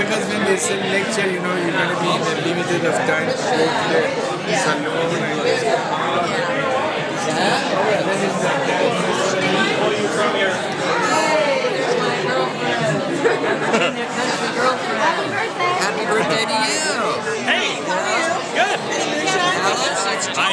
Because they sell lecture, you know, you're going to be in a limited of time to go to the salon Happy birthday to you! Hey, good. I